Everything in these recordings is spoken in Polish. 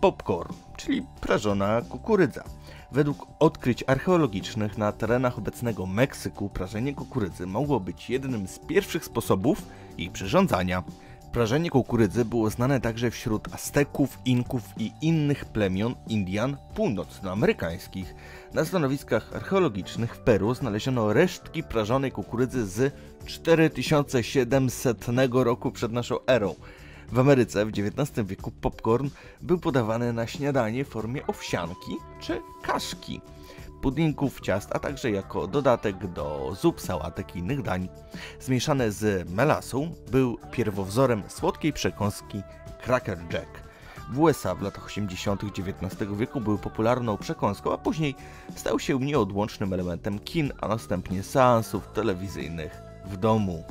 popcorn, czyli prażona kukurydza. Według odkryć archeologicznych na terenach obecnego Meksyku prażenie kukurydzy mogło być jednym z pierwszych sposobów jej przyrządzania. Prażenie kukurydzy było znane także wśród Azteków, Inków i innych plemion Indian północnoamerykańskich. Na stanowiskach archeologicznych w Peru znaleziono resztki prażonej kukurydzy z 4700 roku przed naszą erą. W Ameryce w XIX wieku popcorn był podawany na śniadanie w formie owsianki czy kaszki, pudinków, ciast, a także jako dodatek do zup, sałatek i innych dań. Zmieszane z melasą był pierwowzorem słodkiej przekąski Cracker Jack. W USA w latach 80. XIX wieku był popularną przekąską, a później stał się nieodłącznym elementem kin, a następnie seansów telewizyjnych w domu.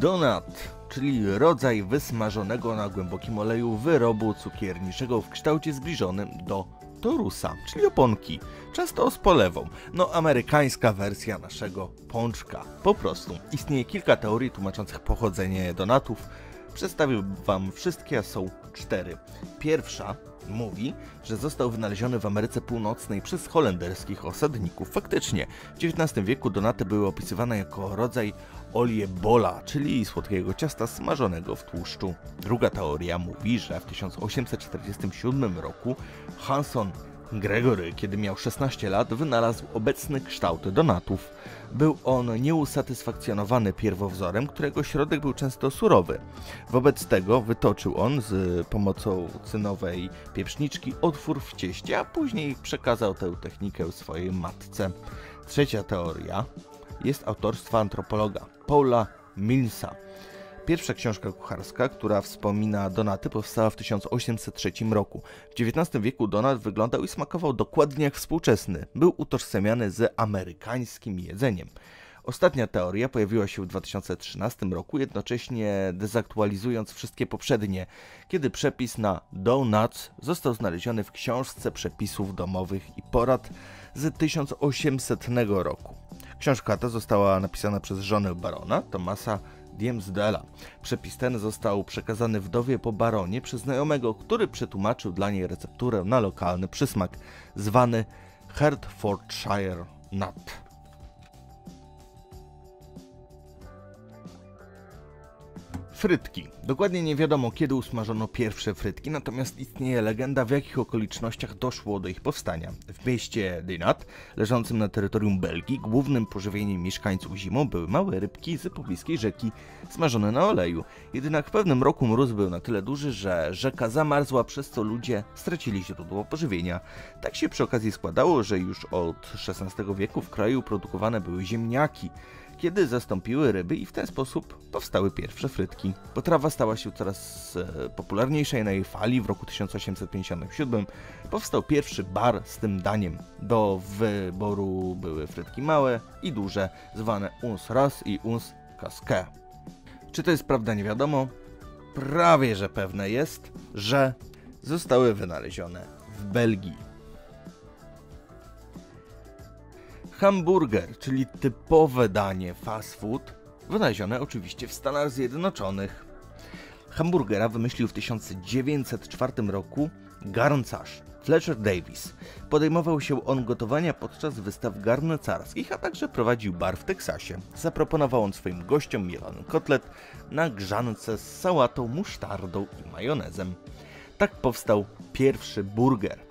Donut, czyli rodzaj wysmażonego na głębokim oleju wyrobu cukierniczego w kształcie zbliżonym do torusa, czyli oponki, często z polewą. No, amerykańska wersja naszego pączka. Po prostu. Istnieje kilka teorii tłumaczących pochodzenie donatów. Przedstawił wam wszystkie, a są cztery. Pierwsza mówi, że został wynaleziony w Ameryce Północnej przez holenderskich osadników. Faktycznie, w XIX wieku donaty były opisywane jako rodzaj oliebola, czyli słodkiego ciasta smażonego w tłuszczu. Druga teoria mówi, że w 1847 roku Hanson Gregory, kiedy miał 16 lat, wynalazł obecny kształt donatów. Był on nieusatysfakcjonowany pierwowzorem, którego środek był często surowy. Wobec tego wytoczył on z pomocą cynowej pieprzniczki otwór w cieście, a później przekazał tę technikę swojej matce. Trzecia teoria jest autorstwa antropologa Paula Millsa. Pierwsza książka kucharska, która wspomina donaty, powstała w 1803 roku. W XIX wieku donat wyglądał i smakował dokładnie jak współczesny. Był utożsamiany z amerykańskim jedzeniem. Ostatnia teoria pojawiła się w 2013 roku, jednocześnie dezaktualizując wszystkie poprzednie, kiedy przepis na donuts został znaleziony w książce przepisów domowych i porad z 1800 roku. Książka ta została napisana przez żonę barona, Tomasa Diemsdela. Przepis ten został przekazany wdowie po baronie przez znajomego, który przetłumaczył dla niej recepturę na lokalny przysmak, zwany Hertfordshire Nut. Frytki. Dokładnie nie wiadomo kiedy usmażono pierwsze frytki, natomiast istnieje legenda w jakich okolicznościach doszło do ich powstania. W mieście Dynat, leżącym na terytorium Belgii, głównym pożywieniem mieszkańców zimą były małe rybki z pobliskiej rzeki, smażone na oleju. Jednak w pewnym roku mróz był na tyle duży, że rzeka zamarzła, przez co ludzie stracili źródło pożywienia. Tak się przy okazji składało, że już od XVI wieku w kraju produkowane były ziemniaki kiedy zastąpiły ryby i w ten sposób powstały pierwsze frytki. Potrawa stała się coraz e, popularniejsza i na jej fali w roku 1857 powstał pierwszy bar z tym daniem. Do wyboru były frytki małe i duże, zwane uns ras i uns casque. Czy to jest prawda nie wiadomo? Prawie że pewne jest, że zostały wynalezione w Belgii. Hamburger, czyli typowe danie fast food, wynalezione oczywiście w Stanach Zjednoczonych. Hamburgera wymyślił w 1904 roku garncarz Fletcher Davis. Podejmował się on gotowania podczas wystaw garncarskich, a także prowadził bar w Teksasie. Zaproponował on swoim gościom mielony kotlet na grzance z sałatą, musztardą i majonezem. Tak powstał pierwszy burger.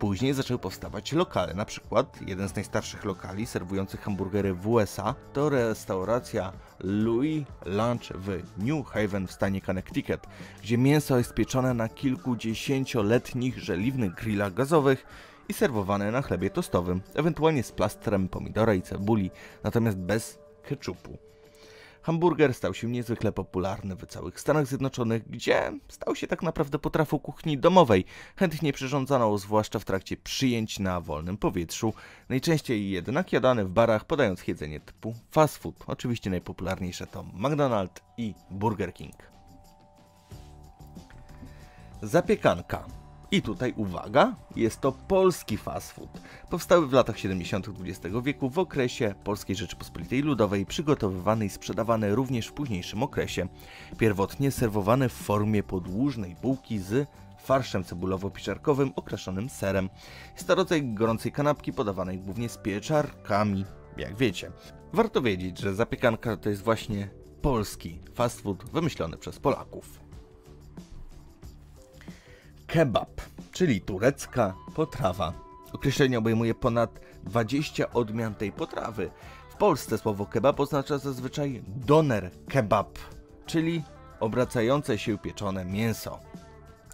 Później zaczęły powstawać lokale, na przykład jeden z najstarszych lokali serwujących hamburgery w USA to restauracja Louis Lunch w New Haven w stanie Connecticut, gdzie mięso jest pieczone na kilkudziesięcioletnich żeliwnych grillach gazowych i serwowane na chlebie tostowym, ewentualnie z plastrem pomidora i cebuli, natomiast bez ketchupu. Hamburger stał się niezwykle popularny w całych Stanach Zjednoczonych, gdzie stał się tak naprawdę potrawą kuchni domowej, chętnie przyrządzaną zwłaszcza w trakcie przyjęć na wolnym powietrzu, najczęściej jednak jadane w barach podając jedzenie typu fast food. Oczywiście najpopularniejsze to McDonald's i Burger King. Zapiekanka I tutaj uwaga, jest to polski fast food. Powstały w latach 70. XX wieku w okresie Polskiej Rzeczypospolitej Ludowej, przygotowywany i sprzedawany również w późniejszym okresie. Pierwotnie serwowany w formie podłużnej bułki z farszem cebulowo-pieczarkowym okraszonym serem. Jest to rodzaj gorącej kanapki podawanej głównie z pieczarkami, jak wiecie. Warto wiedzieć, że zapiekanka to jest właśnie polski fast food wymyślony przez Polaków. Kebab, czyli turecka potrawa. Określenie obejmuje ponad 20 odmian tej potrawy. W Polsce słowo kebab oznacza zazwyczaj doner kebab, czyli obracające się pieczone mięso,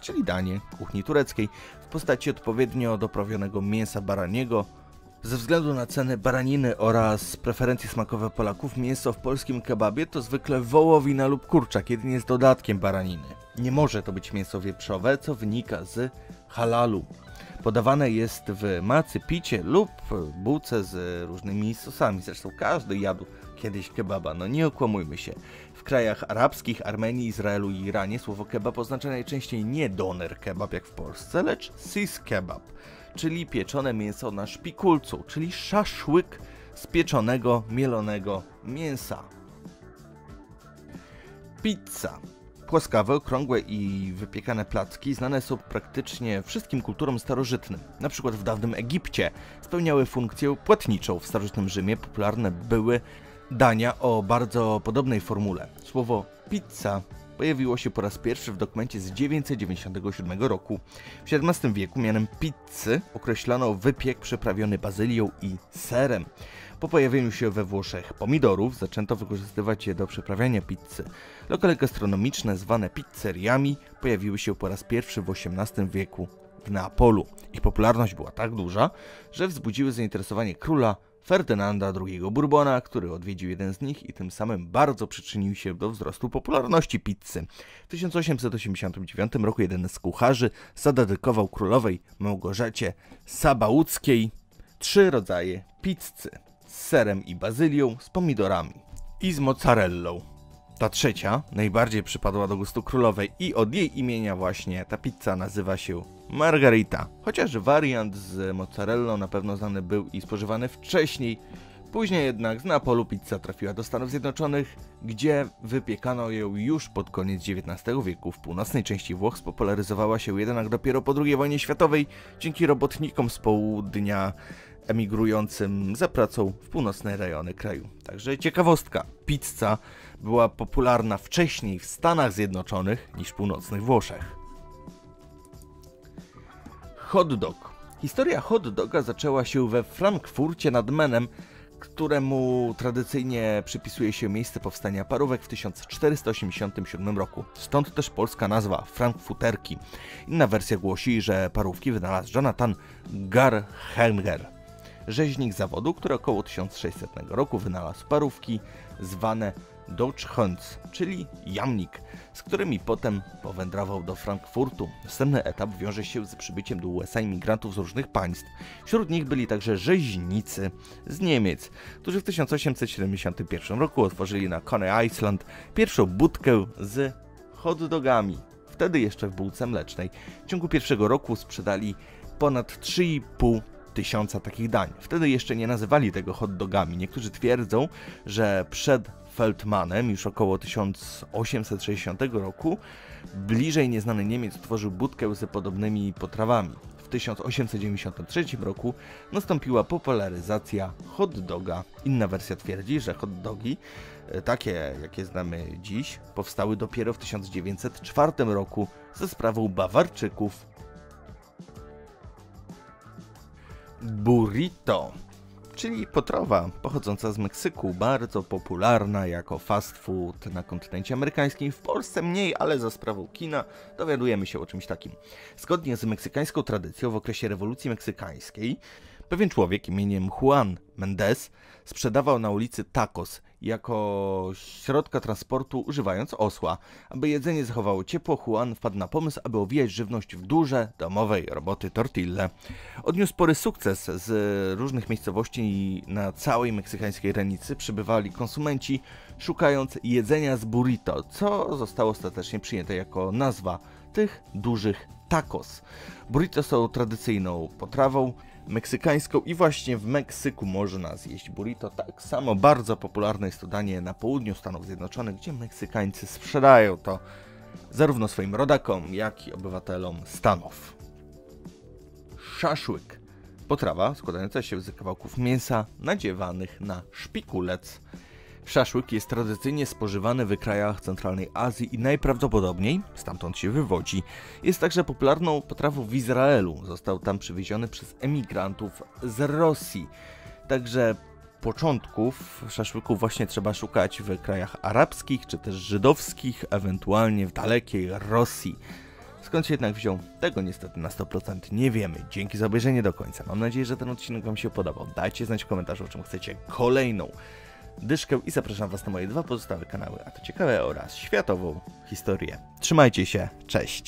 czyli danie kuchni tureckiej w postaci odpowiednio doprawionego mięsa baraniego. Ze względu na ceny baraniny oraz preferencje smakowe Polaków, mięso w polskim kebabie to zwykle wołowina lub kurczak, jedynie z dodatkiem baraniny. Nie może to być mięso wieprzowe, co wynika z halalu. Podawane jest w macy, picie lub bułce z różnymi sosami. Zresztą każdy jadł kiedyś kebaba, no nie okłamujmy się. W krajach arabskich, Armenii, Izraelu i Iranie słowo kebab oznacza najczęściej nie doner kebab jak w Polsce, lecz sis kebab, czyli pieczone mięso na szpikulcu, czyli szaszłyk z pieczonego, mielonego mięsa. Pizza Płaskawe, okrągłe i wypiekane placki znane są praktycznie wszystkim kulturom starożytnym. Na przykład w dawnym Egipcie spełniały funkcję płatniczą. W starożytnym Rzymie popularne były dania o bardzo podobnej formule. Słowo pizza pojawiło się po raz pierwszy w dokumencie z 997 roku. W XVII wieku mianem pizzy określano wypiek przyprawiony bazylią i serem. Po pojawieniu się we Włoszech pomidorów zaczęto wykorzystywać je do przyprawiania pizzy. Lokale gastronomiczne zwane pizzeriami pojawiły się po raz pierwszy w XVIII wieku w Neapolu. Ich popularność była tak duża, że wzbudziły zainteresowanie króla Ferdynanda II Bourbona, który odwiedził jeden z nich i tym samym bardzo przyczynił się do wzrostu popularności pizzy. W 1889 roku jeden z kucharzy zadedykował królowej Małgorzacie Sabałuckiej trzy rodzaje pizzy z serem i bazylią, z pomidorami i z mozzarellą. Ta trzecia najbardziej przypadła do gustu królowej i od jej imienia właśnie ta pizza nazywa się Margarita. Chociaż wariant z mozzarellą na pewno znany był i spożywany wcześniej, Później jednak z Napolu pizza trafiła do Stanów Zjednoczonych, gdzie wypiekano ją już pod koniec XIX wieku. W północnej części Włoch spopularyzowała się jednak dopiero po II wojnie światowej dzięki robotnikom z południa emigrującym za pracą w północne rejony kraju. Także ciekawostka, pizza była popularna wcześniej w Stanach Zjednoczonych niż w północnych Włoszech. Hot dog. Historia hot doga zaczęła się we Frankfurcie nad Menem, któremu tradycyjnie przypisuje się miejsce powstania parówek w 1487 roku. Stąd też polska nazwa Frankfuterki. Inna wersja głosi, że parówki wynalazł Jonathan Garhenger, rzeźnik zawodu, który około 1600 roku wynalazł parówki zwane Deutschhunds, czyli jamnik, z którymi potem powędrował do Frankfurtu. Następny etap wiąże się z przybyciem do USA imigrantów z różnych państw. Wśród nich byli także rzeźnicy z Niemiec, którzy w 1871 roku otworzyli na Coney Island pierwszą budkę z hot dogami. Wtedy jeszcze w bułce mlecznej. W ciągu pierwszego roku sprzedali ponad 3,5 tysiąca takich dań. Wtedy jeszcze nie nazywali tego hot dogami. Niektórzy twierdzą, że przed Feldmanem już około 1860 roku bliżej nieznany Niemiec tworzył budkę z podobnymi potrawami. W 1893 roku nastąpiła popularyzacja hot doga. Inna wersja twierdzi, że hot dogi, e, takie jakie znamy dziś, powstały dopiero w 1904 roku ze sprawą Bawarczyków. Burrito czyli potrawa pochodząca z Meksyku, bardzo popularna jako fast food na kontynencie amerykańskim, w Polsce mniej, ale za sprawą kina dowiadujemy się o czymś takim. Zgodnie z meksykańską tradycją w okresie rewolucji meksykańskiej pewien człowiek imieniem Juan Mendez sprzedawał na ulicy tacos jako środka transportu używając osła. Aby jedzenie zachowało ciepło, Juan wpadł na pomysł, aby owijać żywność w duże, domowej roboty tortille. Odniósł spory sukces z różnych miejscowości na całej meksykańskiej granicy przybywali konsumenci szukając jedzenia z burrito, co zostało ostatecznie przyjęte jako nazwa gęstych, dużych tacos. Burrito są tradycyjną potrawą meksykańską i właśnie w Meksyku można zjeść burrito. Tak samo bardzo popularne jest to danie na południu Stanów Zjednoczonych, gdzie Meksykańcy sprzedają to zarówno swoim rodakom, jak i obywatelom Stanów. Szaszłyk. Potrawa składająca się z kawałków mięsa nadziewanych na szpikulec. Szaszłyk jest tradycyjnie spożywany w krajach centralnej Azji i najprawdopodobniej stamtąd się wywodzi. Jest także popularną potrawą w Izraelu. Został tam przywieziony przez emigrantów z Rosji. Także początków szaszłyków właśnie trzeba szukać w krajach arabskich czy też żydowskich, ewentualnie w dalekiej Rosji. Skąd się jednak wziął? Tego niestety na 100% nie wiemy. Dzięki za obejrzenie do końca. Mam nadzieję, że ten odcinek Wam się podobał. Dajcie znać w komentarzu, o czym chcecie kolejną dyszkę i zapraszam Was na moje dwa pozostałe kanały, a to ciekawe oraz światową historię. Trzymajcie się, cześć!